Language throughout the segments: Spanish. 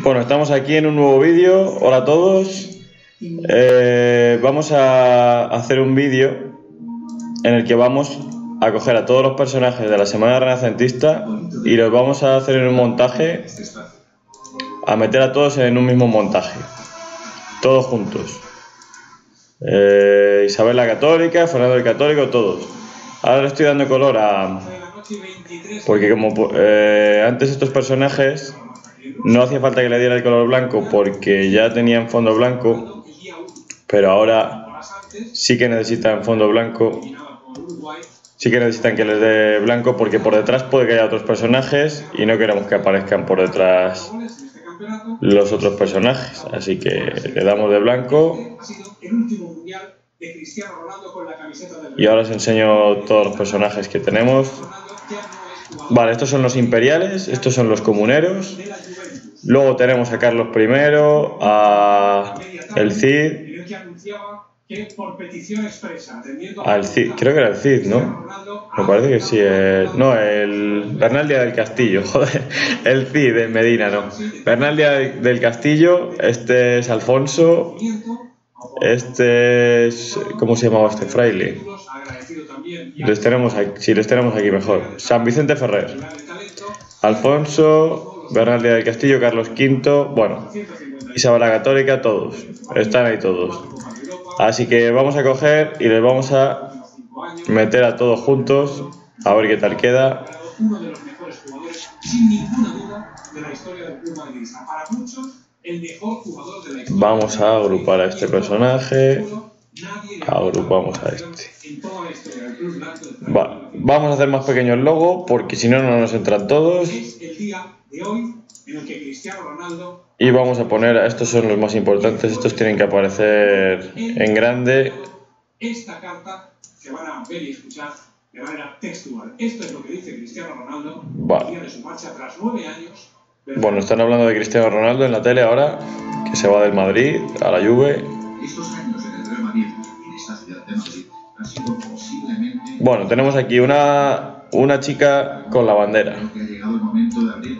Bueno, estamos aquí en un nuevo vídeo. Hola a todos. Eh, vamos a hacer un vídeo en el que vamos a coger a todos los personajes de la Semana Renacentista y los vamos a hacer en un montaje, a meter a todos en un mismo montaje, todos juntos. Eh, Isabel la Católica, Fernando el Católico, todos. Ahora le estoy dando color a... Porque como eh, antes estos personajes no hacía falta que le diera el color blanco porque ya tenían fondo blanco, pero ahora sí que necesitan fondo blanco. Sí que necesitan que les dé blanco porque por detrás puede que haya otros personajes y no queremos que aparezcan por detrás los otros personajes. Así que le damos de blanco. Y ahora os enseño todos los personajes que tenemos. Vale, estos son los imperiales, estos son los comuneros. Luego tenemos a Carlos I, a el Cid. Al Cid, creo que era el Cid, ¿no? Me parece que sí. no, el Bernaldia del Castillo. El Cid de Medina, no. Bernaldia del Castillo, este es Alfonso. Este es. ¿Cómo se llamaba este fraile? Les tenemos aquí, sí, les tenemos aquí mejor. San Vicente Ferrer. Alfonso, Bernaldia del Castillo, Carlos V, bueno, Isabel la Católica, todos, están ahí todos. Así que vamos a coger y les vamos a meter a todos juntos, a ver qué tal queda. Vamos a agrupar a este personaje. Agrupamos a este. vamos a hacer más pequeño el logo porque si no, no nos entran todos. Y vamos a poner, estos son los más importantes, estos tienen que aparecer en grande. Esta carta se van a ver y escuchar de manera textual. Esto es lo que dice Cristiano Ronaldo vale. de su marcha tras nueve años. Bueno, están hablando de Cristiano Ronaldo en la tele ahora, que se va del Madrid a la Juve. Estos años Posiblemente... Bueno, tenemos aquí una, una chica con la bandera. Que ha llegado el momento de abrir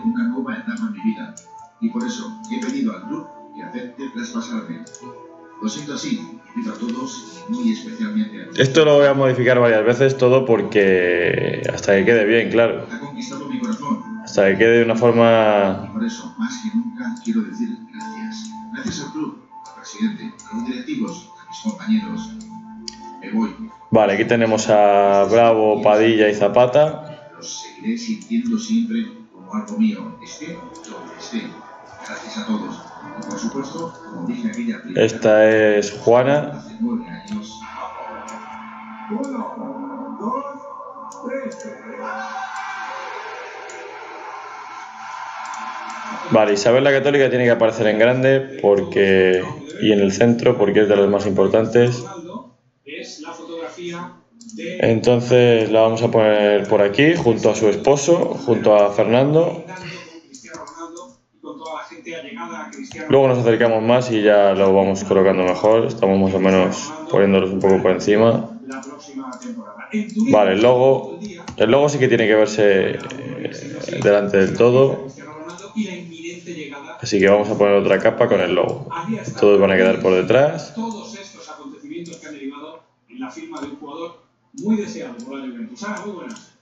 y por eso he pedido al club que acepte traspasarme. Lo siento así, pido a todos muy especialmente a Esto lo voy a modificar varias veces todo porque hasta que quede bien, claro. Ha conquistado mi corazón. Hasta que quede de una forma... Y por eso, más que nunca, quiero decir gracias. Gracias al club, al presidente, a los directivos, a mis compañeros. Vale, aquí tenemos a Bravo, Padilla y Zapata. Los seguiré sintiendo siempre como algo mío, esté donde esté. Gracias a todos. Y por supuesto, como dije aquella primera, Esta es Juana. Hace nueve años. Uno, dos, tres. Vale, Isabel la Católica tiene que aparecer en grande porque y en el centro porque es de las más importantes. Entonces la vamos a poner por aquí junto a su esposo, junto a Fernando. Luego nos acercamos más y ya lo vamos colocando mejor. Estamos más o menos poniéndolos un poco por encima. Vale, el logo. El logo sí que tiene que verse eh, delante del todo. Así que vamos a poner otra capa con el logo. Todos van a quedar por detrás. Muy deseado por la Juventus. muy buenas.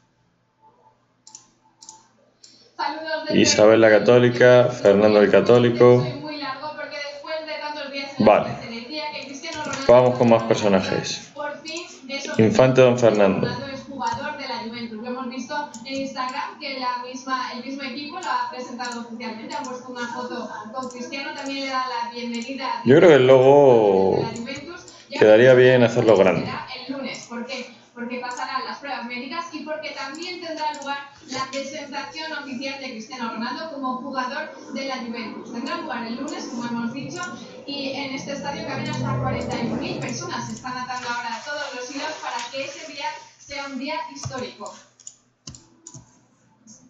Isabel la Católica, Fernando el Católico. Vale. Vamos con más personajes. Infante Don Fernando. jugador de la en Instagram que la misma, el mismo equipo lo ha presentado oficialmente. Han puesto una foto con Cristiano. También le da la bienvenida. Yo creo que el logo quedaría bien hacerlo grande. El lunes, ¿por qué? porque pasarán las pruebas médicas y porque también tendrá lugar la presentación oficial de Cristiano Ronaldo como jugador de la Juventus. Tendrá lugar el lunes, como hemos dicho, y en este estadio caben hasta 41.000 personas. Se están atando ahora todos los hilos para que ese día sea un día histórico.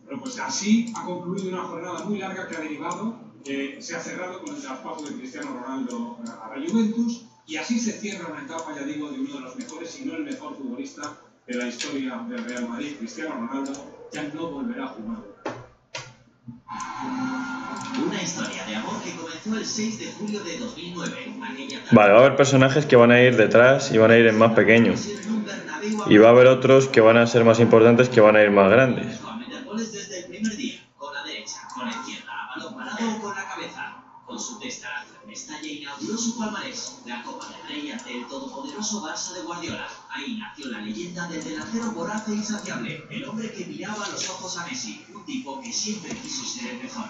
Bueno, pues así ha concluido una jornada muy larga que ha derivado, que se ha cerrado con el traspaso de Cristiano Ronaldo a la Juventus y así se cierra una etapa, ya digo, de uno de los mejores, si no el mejor futbolista de la historia del Real Madrid, Cristiano Ronaldo, ya no volverá a jugar. Una historia de amor que comenzó el 6 de julio de 2009. Vale, va a haber personajes que van a ir detrás y van a ir en más pequeños. Y va a haber otros que van a ser más importantes que van a ir más grandes. desde el primer día, con la derecha, con la izquierda, a balón parado o con la cabeza. Con su testa Mestalla inauguró su palmarés, la Copa del Rey ante el todopoderoso Barça de Guardiola. Ahí nació la leyenda del delantero voraz e insaciable, el hombre que miraba a los ojos a Messi, un tipo que siempre quiso ser el mejor.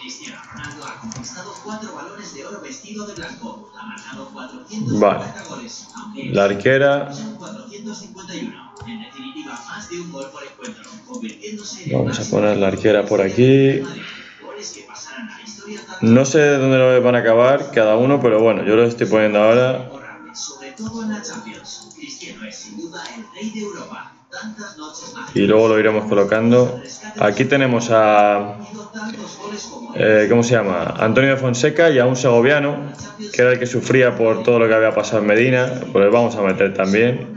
Cristiano Ronaldo ha conquistado cuatro balones de oro vestido de blanco, ha marcado 450 vale. goles, aunque la arquera son 451. En definitiva, más de un gol por encuentro, convirtiéndose en Vamos a poner la arquera por aquí. No sé dónde lo van a acabar cada uno, pero bueno, yo lo estoy poniendo ahora. Y luego lo iremos colocando. Aquí tenemos a. Eh, ¿Cómo se llama? Antonio Fonseca y a un segoviano, que era el que sufría por todo lo que había pasado en Medina. Pues vamos a meter también.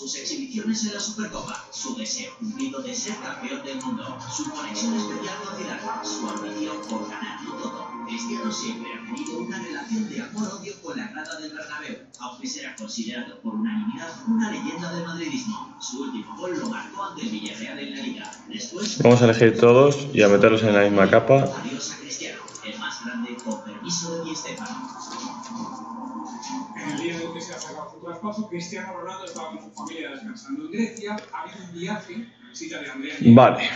Sus exhibiciones en la Supercopa, su deseo cumplido de ser campeón del mundo, su conexión especial con Zidane, su ambición por ganarlo todo. Cristiano siempre ha tenido una relación de amor-odio con la grada del Bernabéu, aunque será considerado por unanimidad una leyenda del madridismo. Su último gol lo marcó ante el Villarreal en la Liga. Después, Vamos a elegir todos y a meterlos en la misma capa. Adiós a Cristiano, el más grande con permiso de Di en el día en el que se ha sacado su traspaso, Cristiano Ronaldo estaba con su familia descansando en Grecia, ha habido un viaje, cita de Andrea. Vale,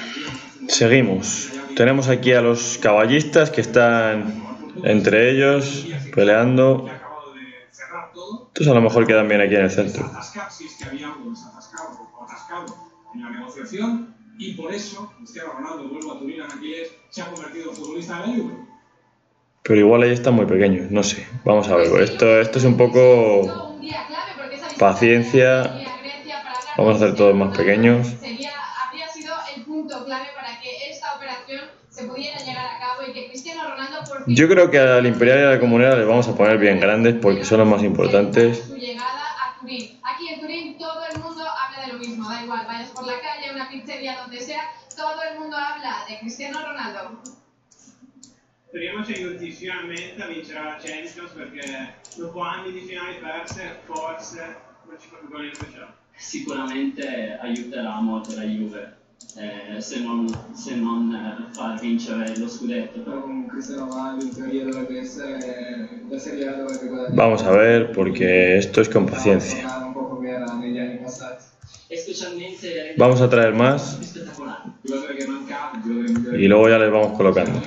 seguimos. Tenemos aquí a los caballistas que están entre ellos peleando. Estos a lo mejor quedan bien aquí en el centro. Si es que había algo desatascado o atascado en la negociación, y por eso Cristiano Ronaldo, vuelvo a Turín, Aquiles, se ha convertido en futbolista de la Juve. Pero igual ahí están muy pequeños, no sé. Vamos a ver, esto, esto es un poco paciencia. Vamos a hacer todos más pequeños. Habría sido el punto clave para que esta operación se pudiera llegar a cabo y que Cristiano Ronaldo por Yo creo que al Imperial y a la Comunera les vamos a poner bien grandes porque son los más importantes. Su llegada a Turín. Aquí en Turín todo el mundo habla de lo mismo, da igual, vayas por la calle, una pizzería, donde sea, todo el mundo habla de Cristiano Ronaldo. Speriamo ci aiuti sicuramente a vincere la Champions perché dopo anni di finali perse forse non ci proprio quello che Sicuramente aiuterà molto la Juve. Eh, se non, se non eh, far vincere lo scudetto. Però con Cristiano Ronaldo in teoria dovrebbe essere la Serie A dovrebbe guadagnare. Vamos a ver porque esto es con paciencia. Vamos a traer más. Y luego ya les vamos colocando.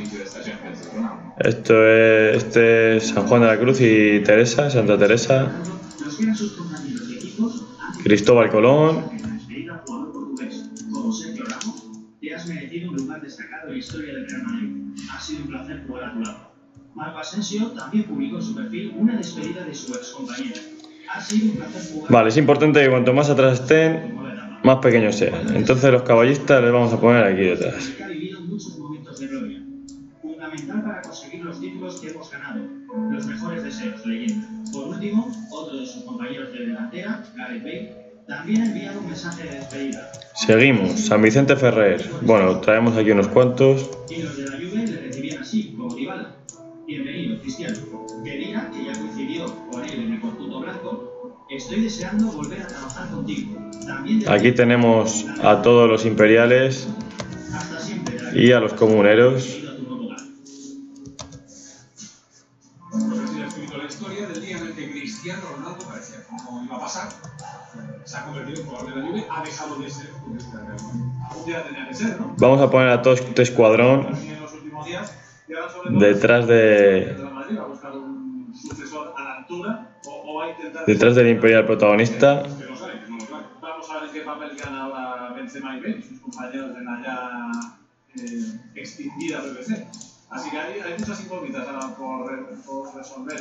Esto es, este es San Juan de la Cruz y Teresa, Santa Teresa. Cristóbal Colón. También publicó en su perfil una despedida de su. Vale, es importante que cuanto más atrás estén, más pequeños sean. Entonces los caballistas les vamos a poner aquí detrás. Fundamental para conseguir los títulos que hemos ganado. Los mejores deseos, leyenda. Por último, otro de sus compañeros de delantera, Gareth Bale, también ha enviado un mensaje de despedida. Seguimos, San Vicente Ferrer. Bueno, traemos aquí unos cuantos. Y los de la Juve le recibían así, como Dybala. Bienvenido, Cristiano. Que ya coincidió con él en el conjunto blanco. Estoy deseando volver a trabajar contigo. Aquí tenemos a todos los imperiales y a los comuneros. Vamos a poner a todo este escuadrón detrás de detrás del imperial protagonista. papel gana ahora Benzema y Bale, sus compañeros de la ya eh, extinguida BBC. Así que hay, hay muchas incógnitas ahora por, por resolver.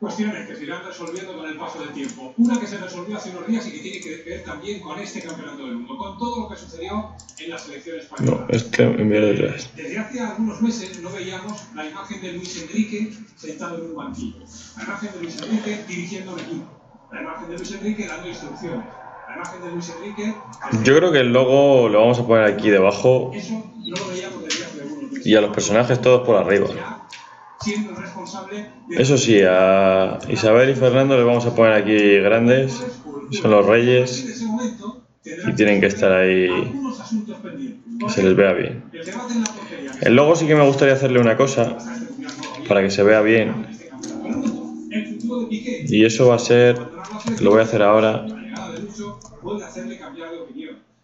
Cuestiones que se irán resolviendo con el paso del tiempo. Una que se resolvió hace unos días y que tiene que ver también con este campeonato del mundo, con todo lo que sucedió en la selección española. No, este en vez de Desde hace algunos meses no veíamos la imagen de Luis Enrique sentado en un banquillo. La imagen de Luis Enrique dirigiendo un equipo. La imagen de Luis Enrique dando instrucciones Yo creo que el logo lo vamos a poner aquí debajo y a los personajes todos por arriba. Eso sí, a Isabel y Fernando les vamos a poner aquí grandes, son los reyes y tienen que estar ahí que se les vea bien. El logo sí que me gustaría hacerle una cosa para que se vea bien y eso va a ser, lo voy a hacer ahora.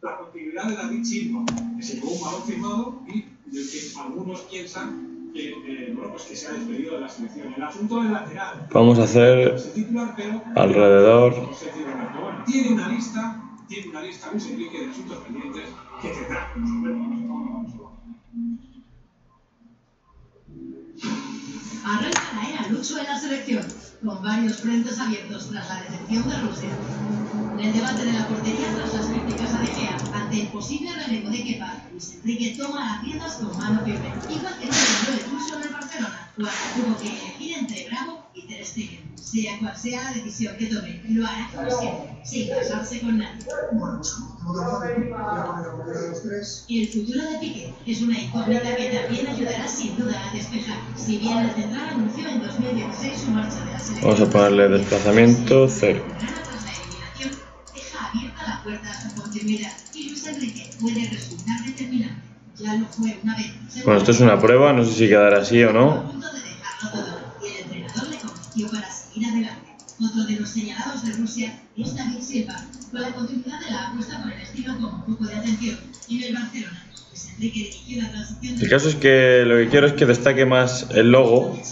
La continuidad de David Silva, que se llevó un balón firmado y del que algunos piensan que, eh, bueno, pues que se ha despedido de la selección. El asunto es lateral. Vamos a hacer alrededor. Tiene una lista, tiene una lista Luis Enrique de asuntos pendientes que tendrá que Arranca la era Lucho en la selección, con varios frentes abiertos tras la decepción de Rusia. En el debate de la portería tras las críticas a De Gea, ante el posible relevo de Kepa, Luis Enrique toma las riendas con mano firme, igual que no lo de Lucho en el Barcelona, cuando tuvo que elegir entre Bravo y Ter Stegen. Sea cual sea la decisión que tome, lo hará como siempre, sin casarse con nadie. Bueno, pues el futuro de Piqué es una incógnita que también ayudará sin duda a despejar. Si bien el central anunció en 2016 su marcha de la selección. Vamos a ponerle desplazamiento cero. Deja abierta la puerta a su continuidad y Luis Enrique puede resultar determinante. Ya lo fue una vez. Bueno, esto es una prueba, no sé si quedará así o no. De los señalados de Rusia es David Silva, con la continuidad de la apuesta por el estilo como de atención en el Barcelona. Luis Enrique dirigió la transición El caso es que lo que quiero es que destaque más el logo. que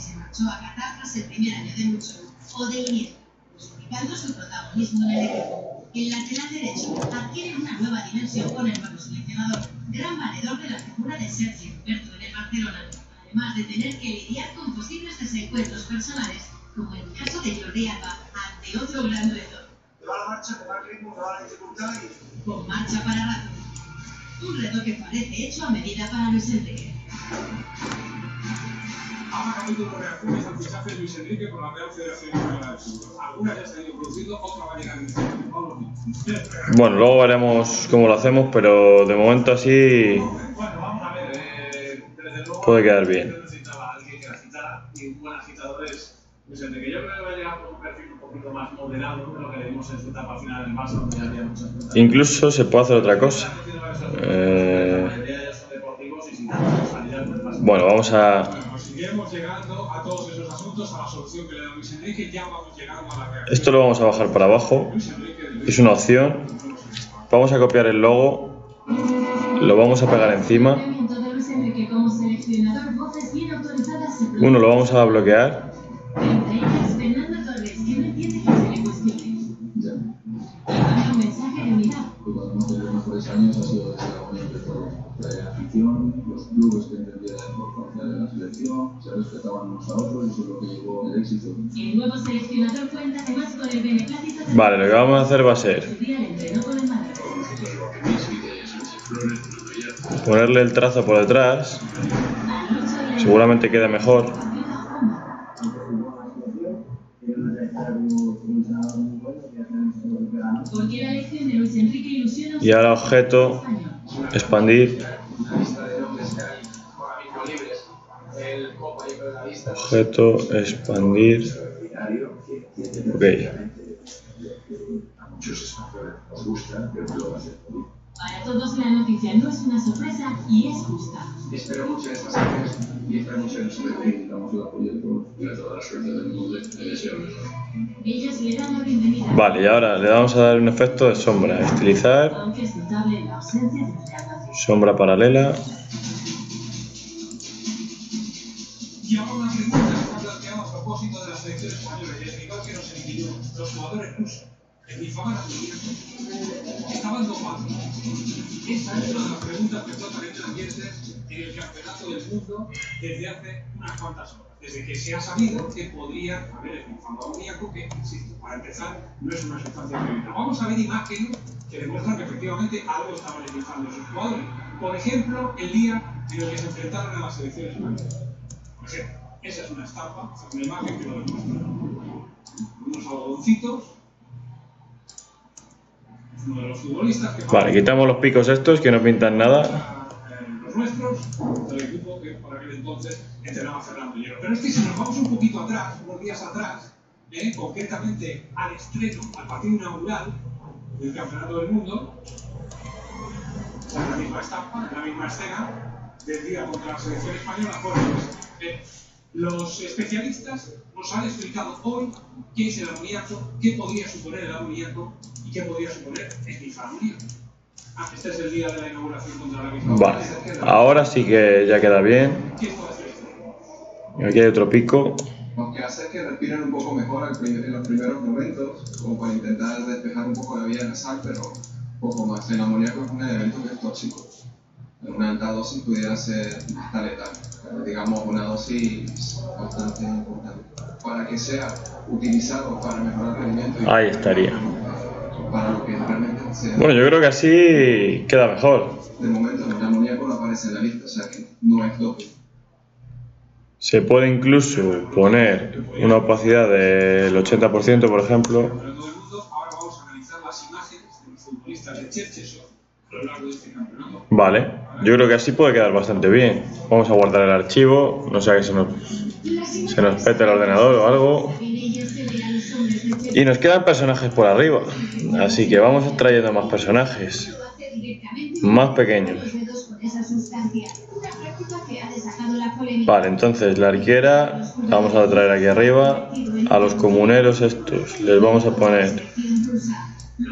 se marchó a Qatar tras el primer año de Lucho, o de Iniesta, justificando su protagonismo en el equipo. El lateral derecho adquiere una nueva dimensión con el nuevo seleccionador, gran valedor de la figura de Sergio Roberto en el Barcelona, además de tener que lidiar con posibles desencuentros personales, como el caso de Jordi Alba ante otro gran reto. Con marcha para rato. Un reto que parece hecho a medida para Luis Enrique. Habrá capítulo de reacciones al fichaje de Luis Enrique por la Real Federación Española de Fútbol. Algunas ya se han ido produciendo, otra va a llegar en diciembre. Pablo Bueno, luego veremos cómo lo hacemos, pero de momento así Bueno, vamos a ver. Eh, desde luego, puede quedar bien. necesitaba a alguien que la agitara y un buen agitador es Luis Enrique. Yo creo que va a llegar con un perfil un poquito más moderado de lo que le dimos en su etapa final en Barça, donde ya había muchas cosas. Incluso se puede hacer otra cosa. Eh, pues, bueno, vamos a... Pues. Esto lo vamos a bajar para abajo. Es una opción. Vamos a copiar el logo. Lo vamos a pegar encima. Uno lo vamos a bloquear. Importancia de la selección, se respetaban unos a otros y eso es lo que llevó el éxito. El nuevo seleccionador cuenta además con el beneplácito de Vale, lo que vamos a hacer va a ser ponerle el trazo por detrás. Seguramente queda mejor. Y ahora objeto, expandir, objeto, expandir. Ok. Para todos la noticia no es una sorpresa y es justa. Espero mucho en estas acciones y espero mucho su y damos el apoyo de todos. Y toda la suerte del mundo. Le deseo. Ellos le dan la bienvenida. Vale, y ahora le vamos a dar un efecto de sombra. Estilizar, Aunque es notable la ausencia de sombra paralela. Y el rival que nos eliminó. Los jugadores rusos que difaman a Turquía estaban dopados. Esa es una de las preguntas que flotan en el ambiente en el campeonato del mundo desde hace unas cuantas horas. Desde que se ha sabido que podría haber esnifado amoníaco, que, insisto, para empezar, no es una sustancia prohibida. Vamos a ver imágenes que demuestran que efectivamente algo estaban esnifando sus jugadores. Por ejemplo, el día en el que se enfrentaron a la selección española. Por ejemplo, esa es una estampa, es una imagen que lo demuestra. Unos algodoncitos uno de los futbolistas que Vale, quitamos los picos estos que no pintan nada. los nuestros, del equipo que por aquel entonces entrenaba Fernando Hierro. Pero es que si nos vamos un poquito atrás, unos días atrás, eh, concretamente al estreno, al partido inaugural del Campeonato del Mundo, la misma estampa, la misma escena del día contra la selección española, pues, eh, los especialistas nos han explicado hoy qué es el amoníaco, qué podría suponer el amoníaco y qué podría suponer el bifamoníaco. Ah, este es el día de la inauguración contra la bifamoníaco. Vale, ahora sí que ya queda bien. Aquí hay otro pico. Lo que hace es que respiren un poco mejor en los primeros momentos, como para intentar despejar un poco la vía nasal, pero poco más. El amoníaco es un elemento que es tóxico. Una alta dosis pudiera ser hasta letal, pero digamos una dosis bastante importante. Para que sea utilizado para mejorar el rendimiento y Ahí estaría. para lo que realmente sea. Bueno, yo creo que así queda mejor. De momento el amoníaco no aparece en la lista, o sea que no es doping. Se puede incluso poner una opacidad del 80%, por ejemplo. Para todo el mundo, ahora vamos a analizar las imágenes de los futbolistas de Churchill Vale, yo creo que así puede quedar bastante bien. Vamos a guardar el archivo, no sea que se nos, se nos pete el ordenador o algo. Y nos quedan personajes por arriba, así que vamos trayendo más personajes, más pequeños. Vale, entonces la arquera vamos a traer aquí arriba. A los comuneros estos les vamos a poner,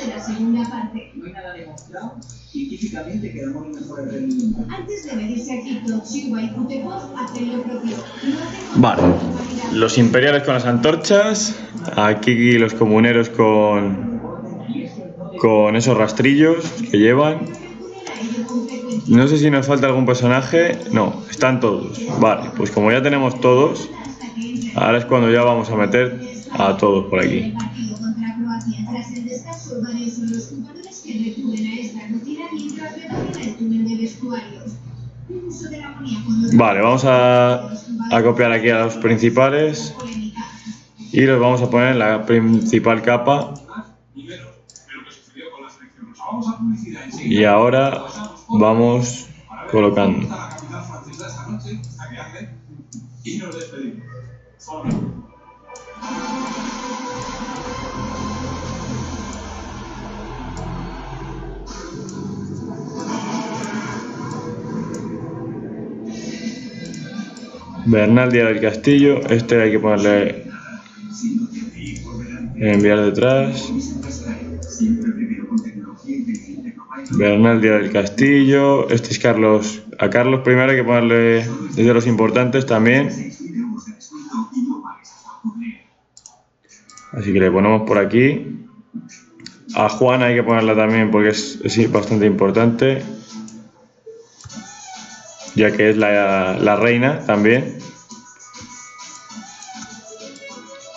de la segunda parte. No hay nada demostrado científicamente que el amonio mejore el rendimiento. Antes de medirse aquí, Tochiwa y Kutepov hacen lo propio. Vale, los imperiales con las antorchas, aquí los comuneros con, con esos rastrillos que llevan. A. No sé si nos falta algún personaje. No, están todos. Vale, pues como ya tenemos todos, ahora es cuando ya vamos a meter a todos por aquí. Vale, vamos a, a copiar aquí a los principales y los vamos a poner en la principal capa. Y ahora vamos colocando. y nos despedimos. Bernal Díaz del Castillo. Este hay que ponerle enviar detrás. Bernal Díaz del Castillo. Este es Carlos. A Carlos primero hay que ponerle es de los importantes también. Así que le ponemos por aquí. A Juan hay que ponerla también porque es bastante importante. Ya que es la, reina también.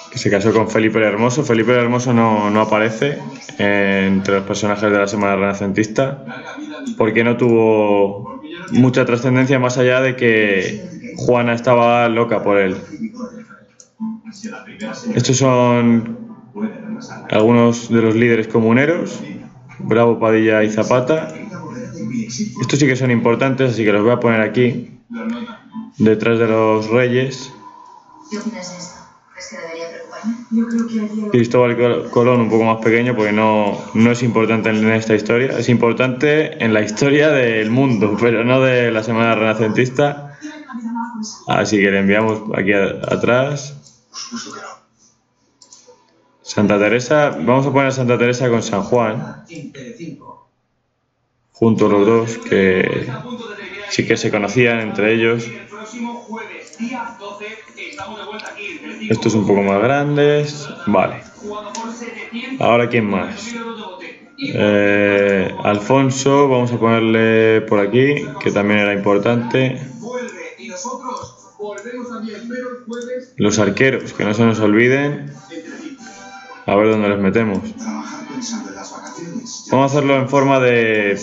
Que se casó con Felipe el Hermoso. Felipe el Hermoso no, no aparece entre los personajes de la Semana Renacentista. Porque no tuvo mucha trascendencia más allá de que Juana estaba loca por él. Estos son algunos de los líderes comuneros, Bravo, Padilla y Zapata. Estos sí que son importantes, así que los voy a poner aquí, detrás de los reyes. ¿Qué opinas de esto? ¿Crees que debería preocuparme? Yo creo que haría Cristóbal Col- Colón un poco más pequeño porque no, no es importante en esta historia, es importante en la historia del mundo, pero no de la Semana Renacentista. Así que le enviamos aquí a- atrás. Santa Teresa, vamos a poner a Santa Teresa con San Juan. Juntos los dos, que sí que se conocían entre ellos. El próximo jueves, día 12, estamos de vuelta aquí en Telecinco. Estos un poco más grandes. Vale. Jugando por 700 Ahora, ¿quién más? Eh, Alfonso, vamos a ponerle por aquí, que también era importante. Los arqueros, que no se nos olviden. A ver dónde les metemos. Vamos a hacerlo en forma de...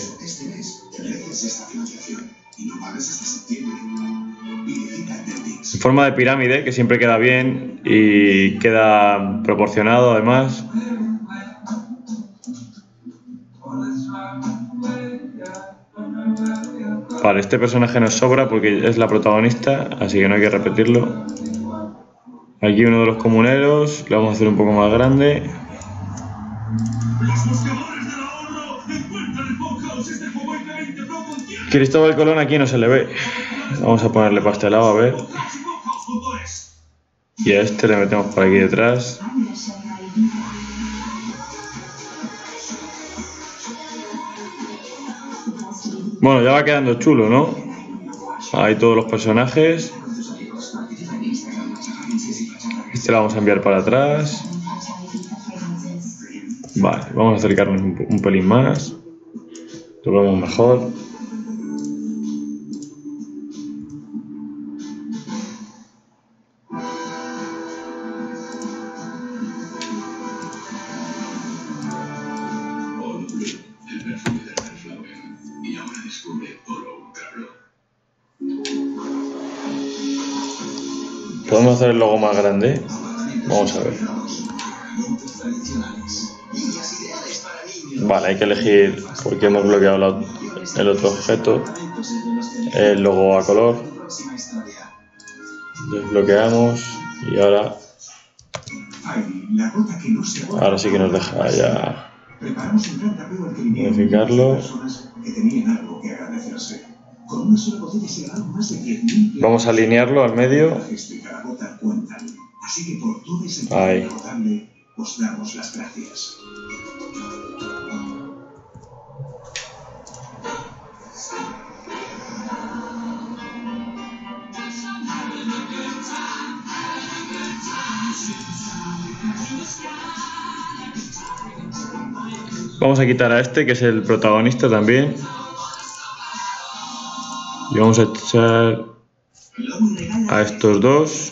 En forma de pirámide, que siempre queda bien y queda proporcionado además. Vale, este personaje nos sobra porque es la protagonista, así que no hay que repetirlo. Aquí uno de los comuneros, le vamos a hacer un poco más grande. Cristóbal Colón aquí no se le ve. Vamos a ponerle pastelado a ver. Y a este le metemos por aquí detrás. Bueno, ya va quedando chulo, ¿no? Ahí todos los personajes. Este lo vamos a enviar para atrás. Vale, vamos a acercarnos un, pelín más. Lo vemos mejor. Más grande. Vamos a ver. Vale, hay que elegir porque hemos bloqueado el otro objeto. El logo a color. Desbloqueamos y ahora. Ahora sí que nos deja ya modificarlo. Vamos a alinearlo al medio. Ahí. Vamos a quitar a este que es el protagonista también. Y vamos a echar a estos dos.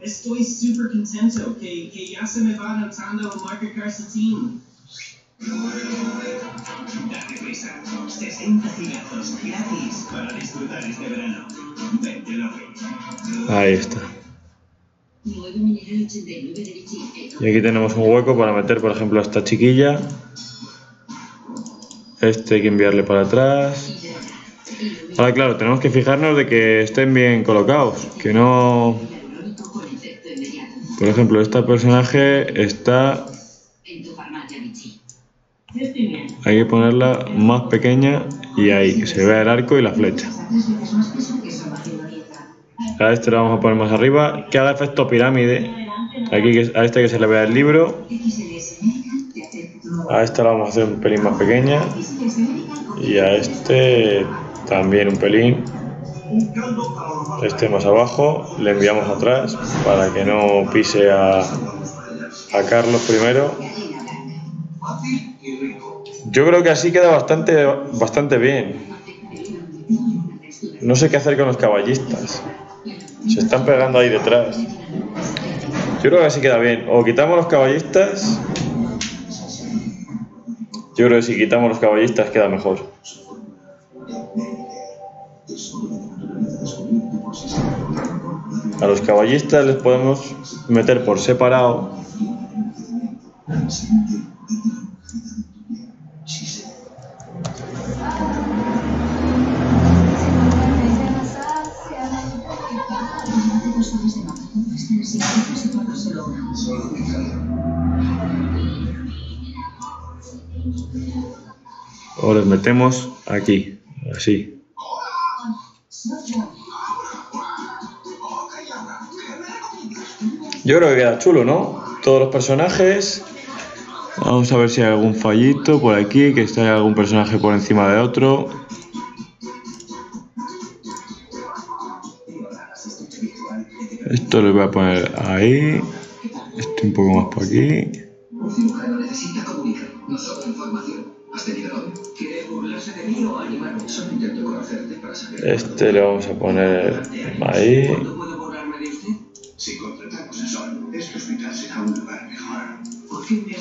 Estoy súper contento que, que ya se me va adaptando el marca calcetín. Date prisa, 60 gigazos gratis para disfrutar este verano. Vente Ahí está. Y aquí tenemos un hueco para meter, por ejemplo, a esta chiquilla. Este hay que enviarle para atrás. Ahora, claro, tenemos que fijarnos de que estén bien colocados, que no... Por ejemplo, este personaje está... Hay que ponerla más pequeña y ahí, que se vea el arco y la flecha. A este lo vamos a poner más arriba, que haga efecto pirámide. Aquí a este que se le vea el libro. A esta la vamos a hacer un pelín más pequeña. Y a este también un pelín. Este más abajo. Le enviamos atrás para que no pise a, a Carlos primero. Yo creo que así queda bastante, bastante bien. No sé qué hacer con los caballistas. Se están pegando ahí detrás. Yo creo que así queda bien. O quitamos los caballistas yo creo que si quitamos los caballistas queda mejor. A los caballistas les podemos meter por separado. o los metemos aquí, así. Yo creo que queda chulo, ¿no? Todos los personajes. Vamos a ver si hay algún fallito por aquí, que está algún personaje por encima de otro. Esto lo voy a poner ahí. Esto un poco más por aquí. Un cirujano necesita comunicar, no solo información. ¿Has tenido novio? ¿Quiere burlarse de mí? Este lo vamos a poner ahí.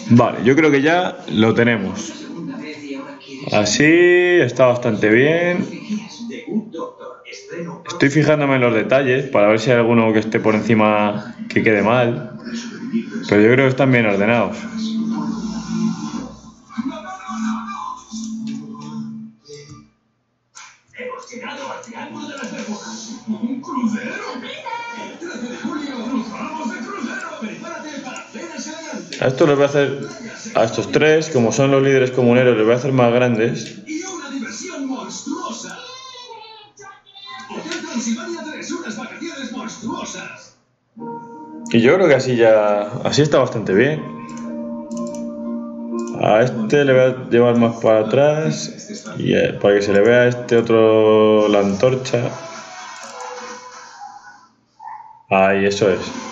Vale, yo creo que ya lo tenemos. Así está bastante bien. Estoy fijándome en los detalles para ver si hay alguno que esté por encima que quede mal. Pero yo creo que están bien ordenados. A esto les voy a hacer, a estos tres, como son los líderes comuneros, les voy a hacer más grandes. Y una diversión monstruosa. Hotel Transilvania 3, unas vacaciones monstruosas. Y yo creo que así ya, así está bastante bien. A este le voy a llevar más para atrás y eh, para que se le vea a este otro la antorcha. Ahí, eso es.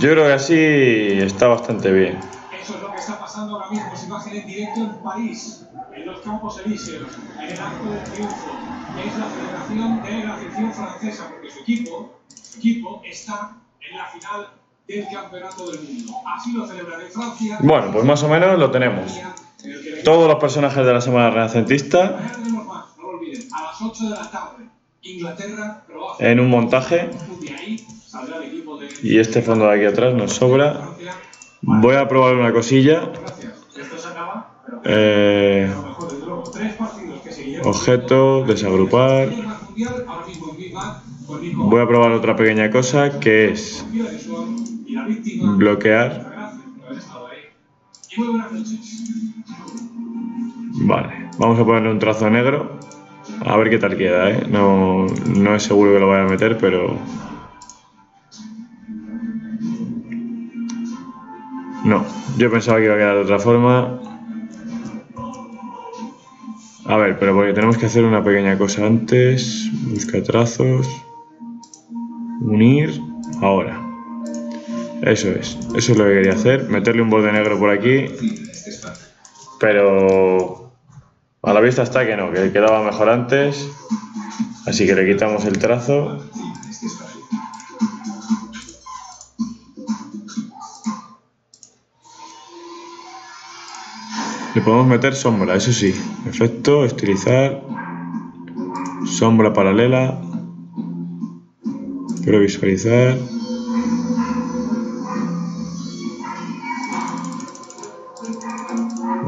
Yo creo que así está bastante bien. Eso es lo que está pasando ahora mismo. Es imagen en directo en París, en los Campos Elíseos, en el Arco del Triunfo. Es la celebración de la afición francesa, porque su equipo, su equipo está en la final del Campeonato del Mundo. Así lo celebrará en Francia. Bueno, pues más o menos lo tenemos. Todos los personajes de la Semana Renacentista Mañana tenemos más, no lo olviden. A las 8 de la tarde, Inglaterra, Croacia. en un montaje De ahí saldrá y este fondo de aquí atrás nos sobra. Voy a probar una cosilla. Eh, objeto, desagrupar. Voy a probar otra pequeña cosa que es bloquear. Vale, vamos a ponerle un trazo negro. A ver qué tal queda, ¿eh? No, no es seguro que lo vaya a meter, pero... No, yo pensaba que iba a quedar de otra forma. A ver, pero porque tenemos que hacer una pequeña cosa antes. Busca trazos. Unir. Ahora. Eso es. Eso es lo que quería hacer. Meterle un borde negro por aquí. Pero a la vista está que no, que quedaba mejor antes. Así que le quitamos el trazo. Le podemos meter sombra, eso sí. Efecto, estilizar. Sombra paralela. Quiero visualizar.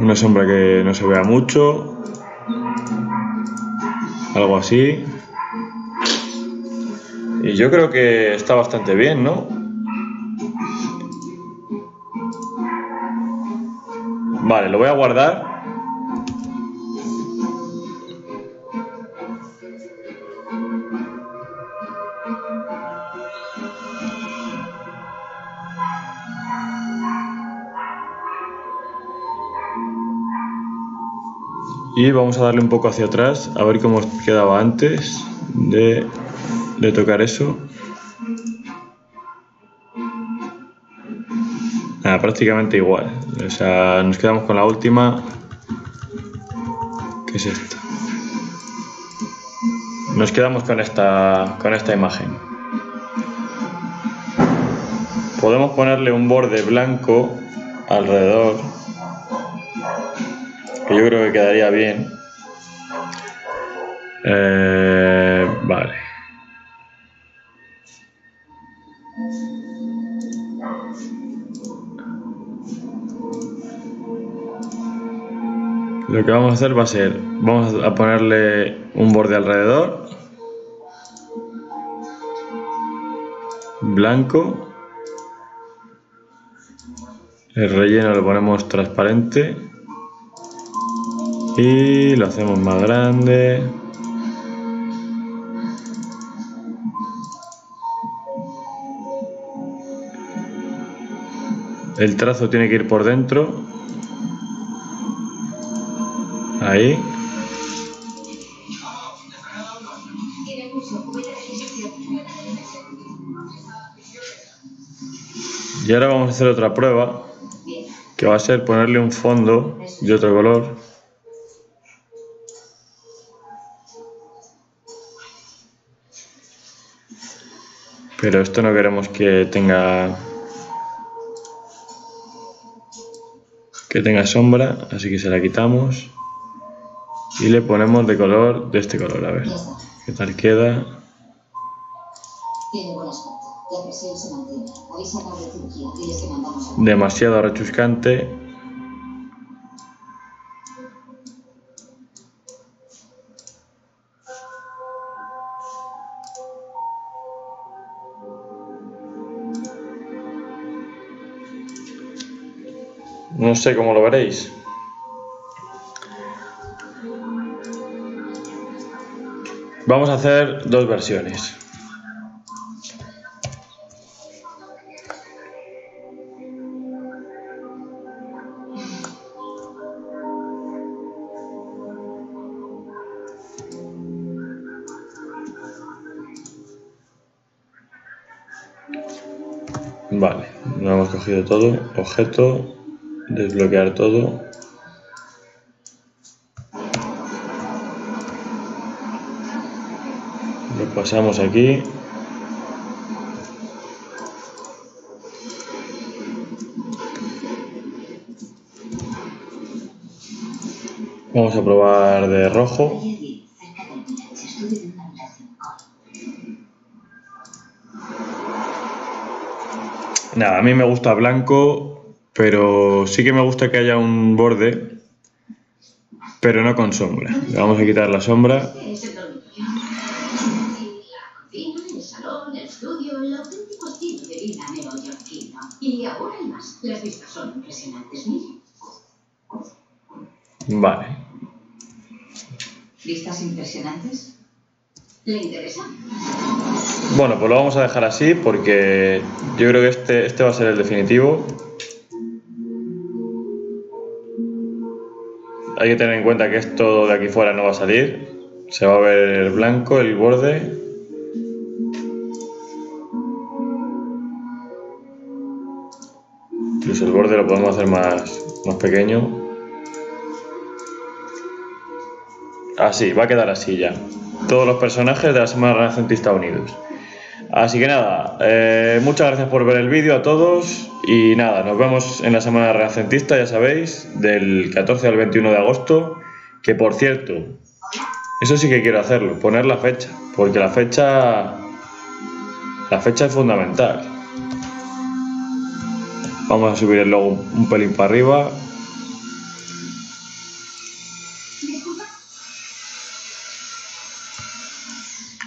Una sombra que no se vea mucho. Algo así. Y yo creo que está bastante bien, ¿no? Vale, lo voy a guardar. Y vamos a darle un poco hacia atrás, a ver cómo quedaba antes de, de tocar eso. Prácticamente igual. O sea, nos quedamos con la última. ¿Qué es esta? Nos quedamos con esta, con esta imagen. Podemos ponerle un borde blanco alrededor. Que yo creo que quedaría bien. Eh, Lo que vamos a hacer va a ser, vamos a ponerle un borde alrededor, blanco, el relleno lo ponemos transparente y lo hacemos más grande. El trazo tiene que ir por dentro ahí. Y ahora vamos a hacer otra prueba, que va a ser ponerle un fondo de otro color. Pero esto no queremos que tenga que tenga sombra, así que se la quitamos y le ponemos de color de este color, a ver qué tal queda. Demasiado rechuscante. No sé cómo lo veréis. Vamos a hacer dos versiones. Vale, no hemos cogido todo. Objeto, desbloquear todo. Pasamos aquí. Vamos a probar de rojo. Nada, a mí me gusta blanco, pero sí que me gusta que haya un borde, pero no con sombra. Le vamos a quitar la sombra. Y ahora hay más. Las vistas son impresionantes, mire. Vale. ¿Vistas impresionantes? ¿Le interesa? Bueno, pues lo vamos a dejar así porque yo creo que este, este va a ser el definitivo. Hay que tener en cuenta que esto de aquí fuera no va a salir. Se va a ver blanco el borde. Incluso el borde lo podemos hacer más, más pequeño. Así, va a quedar así ya. Todos los personajes de la Semana Renacentista unidos. Así que nada, eh, muchas gracias por ver el vídeo a todos y nada, nos vemos en la Semana Renacentista, ya sabéis, del 14 al 21 de agosto, que por cierto, eso sí que quiero hacerlo, poner la fecha, porque la fecha, la fecha es fundamental. Vamos a subir el logo un pelín para arriba.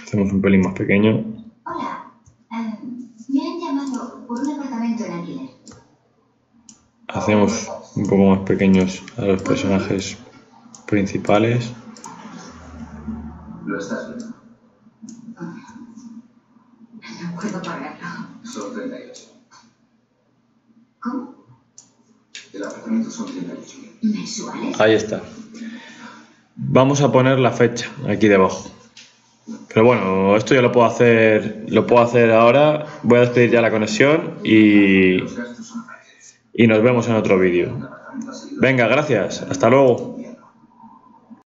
Hacemos un pelín más pequeño. Hola, eh, me han llamado por un apartamento en alquiler. Hacemos un poco más pequeños a los personajes principales. Lo estás viendo. No puedo pagarlo. Son 38. ¿Cómo? El apartamento son 38. ¿Mensuales? Ahí está. Vamos a poner la fecha aquí debajo. Pero bueno, esto ya lo puedo hacer, lo puedo hacer ahora. Voy a despedir ya la conexión y, Los gastos son y nos vemos en otro vídeo. Venga, gracias. Hasta luego.